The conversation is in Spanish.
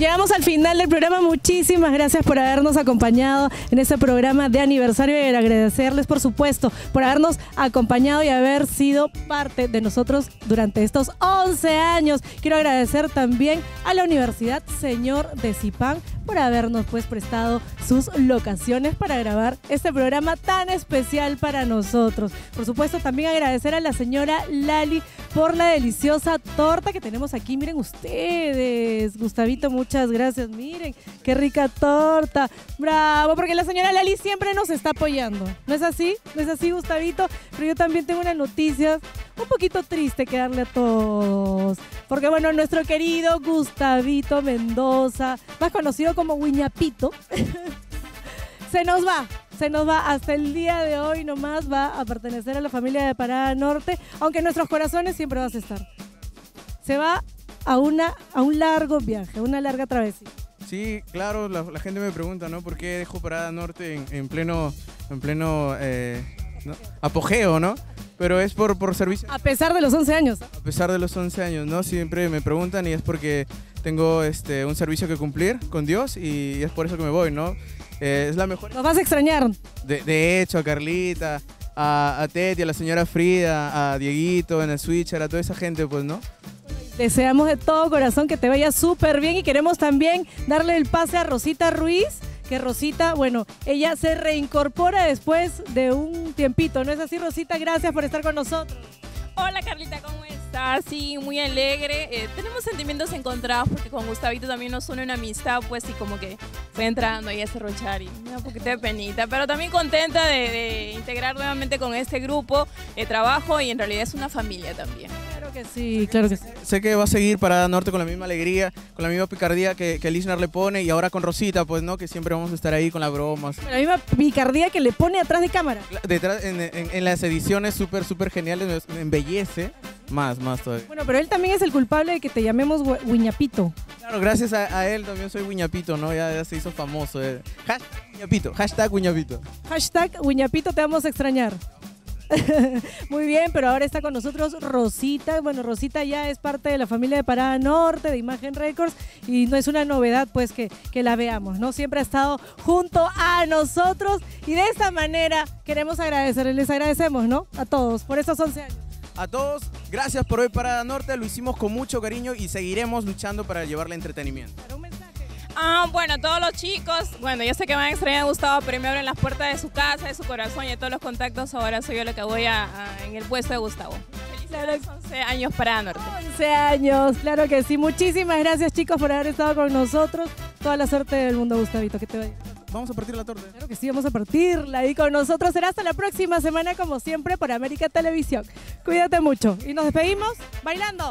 Llegamos al final del programa. Muchísimas gracias por habernos acompañado en este programa de aniversario y agradecerles, por supuesto, por habernos acompañado y haber sido parte de nosotros durante estos 11 años. Quiero agradecer también a la Universidad Señor de Zipán por habernos pues prestado sus locaciones para grabar este programa tan especial para nosotros. Por supuesto, también agradecer a la señora Lali por la deliciosa torta que tenemos aquí. Miren ustedes, Gustavito, muchas gracias. Miren, qué rica torta. Bravo, porque la señora Lali siempre nos está apoyando. ¿No es así? ¿No es así, Gustavito? Pero yo también tengo una noticia un poquito triste que darle a todos. Porque bueno, nuestro querido Gustavito Mendoza, más conocido como Wiñapito, se nos va. Se nos va hasta el día de hoy nomás, va a pertenecer a la familia de Parada Norte, aunque en nuestros corazones siempre vas a estar. Se va a, una, a un largo viaje, a una larga travesía. Sí, claro, la, la gente me pregunta, ¿no? ¿Por qué dejó Parada Norte en, en pleno, en pleno eh, ¿no? apogeo, ¿no? Pero es por, por servicio. A pesar de los 11 años. A pesar de los 11 años, ¿no? Siempre me preguntan y es porque tengo este, un servicio que cumplir con Dios y es por eso que me voy, ¿no? Eh, es la mejor. Nos vas a extrañar. De, de hecho, a Carlita, a, a Teti, a la señora Frida, a Dieguito en el Switcher, a toda esa gente, pues, ¿no? Deseamos de todo corazón que te vaya súper bien y queremos también darle el pase a Rosita Ruiz, que Rosita, bueno, ella se reincorpora después de un tiempito, ¿no es así, Rosita? Gracias por estar con nosotros. Hola Carlita, ¿cómo estás? Sí, muy alegre. Eh, tenemos sentimientos encontrados porque con Gustavito también nos une una amistad, pues y como que fue entrando ahí a cerrochar y me da un poquito de penita, pero también contenta de, de integrar nuevamente con este grupo de trabajo y en realidad es una familia también. Claro que sí, claro que sí. Sé que va a seguir Parada Norte con la misma alegría, con la misma picardía que, que Lisnar le pone y ahora con Rosita, pues, ¿no? Que siempre vamos a estar ahí con las bromas. La misma picardía que le pone atrás de cámara. Detrás, en, en- en las ediciones súper, súper geniales, me embellece más, más todavía. Bueno, pero él también es el culpable de que te llamemos Guiñapito. Claro, gracias a, a él también soy Guiñapito, ¿no? Ya, ya se hizo famoso. eh. Hashtag Guiñapito, hashtag Guiñapito. Hashtag Guiñapito, te vamos a extrañar. Muy bien, pero ahora está con nosotros Rosita. Bueno, Rosita ya es parte de la familia de Parada Norte, de Imagen Records, y no es una novedad pues que, que la veamos, ¿no? Siempre ha estado junto a nosotros y de esta manera queremos agradecerles, les agradecemos, ¿no? A todos por estos 11 años. A todos, gracias por hoy Parada Norte, lo hicimos con mucho cariño y seguiremos luchando para llevarle entretenimiento. Para un mensaje. Ah, bueno, todos los chicos, bueno, yo sé que van a extrañar a Gustavo, pero me abren las puertas de su casa, de su corazón y de todos los contactos. Ahora soy yo la que voy a, a- en el puesto de Gustavo. Felicidades, 11 años para Norte. 11 años, claro que sí. Muchísimas gracias chicos por haber estado con nosotros. Toda la suerte del mundo, Gustavito, que te vaya. Vamos a partir la torta. Claro que sí, vamos a partirla y con nosotros será hasta la próxima semana como siempre por América Televisión. Cuídate mucho y nos despedimos bailando.